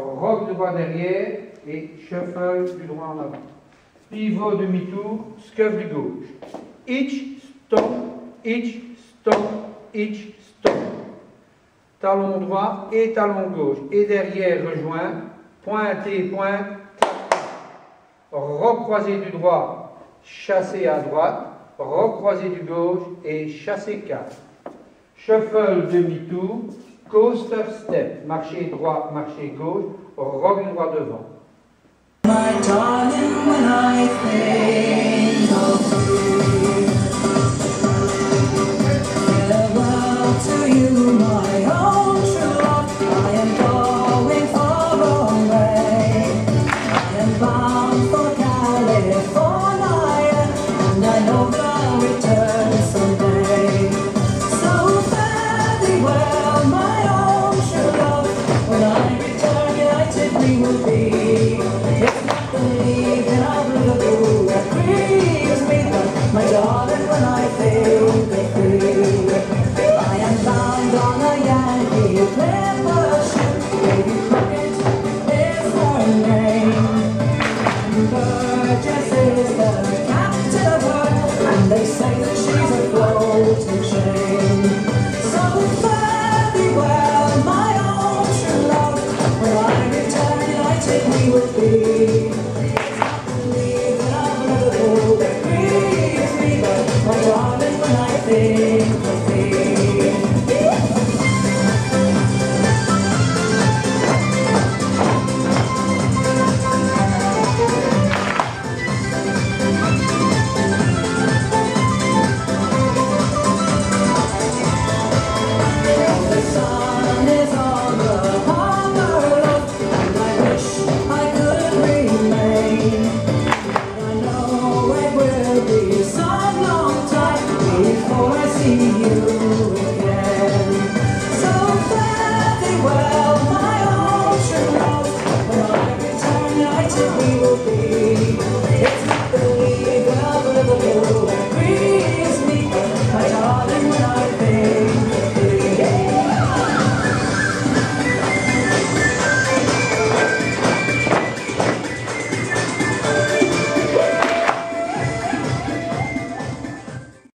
droit derrière et shuffle du droit en avant. Pivot demi-tour, scuff du gauche. Hitch, stop, hitch, stop, hitch, stop. Talon droit et talon gauche. Et derrière, rejoint, pointé, pointe, recroisé du droit, chassé à droite, recroisé du gauche et chassé 4. Shuffle demi-tour, coaster step, marcher droit, marcher gauche, rogne droit devant. we will be. we will be.